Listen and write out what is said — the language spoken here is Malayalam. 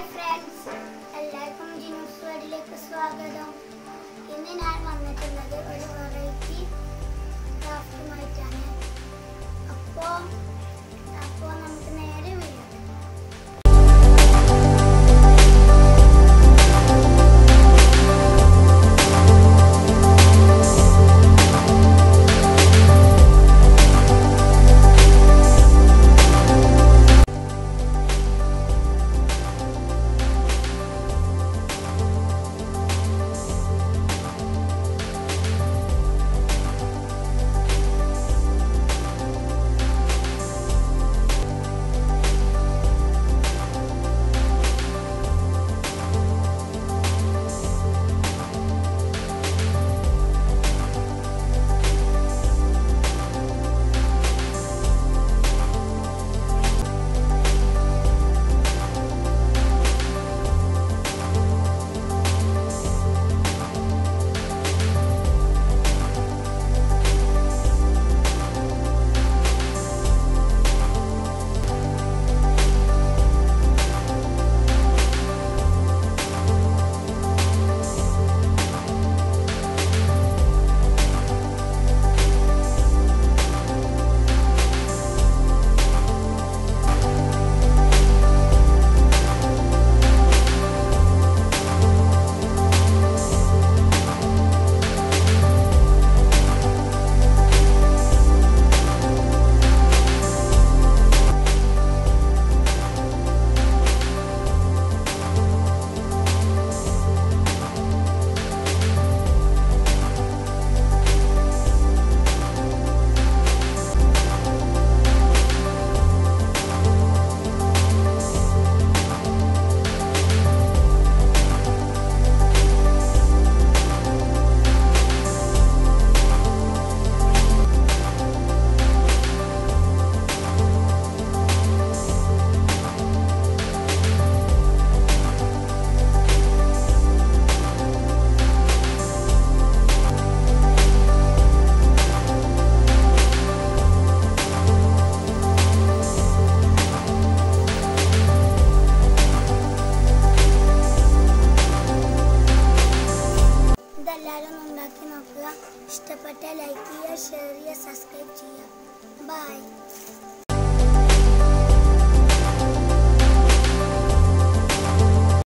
Hi friends. എല്ലാവർക്കും ജിനൂസ് വേർഡിലേക്ക് സ്വാഗതം. ഇന്ന് ഞാൻ വന്നിട്ടുള്ളത് നോക്കുക ഇഷ്ടപ്പെട്ട ലൈക്ക് ചെയ്യുക ഷെയർ ചെയ്യുക സബ്സ്ക്രൈബ് ചെയ്യുക. ബൈ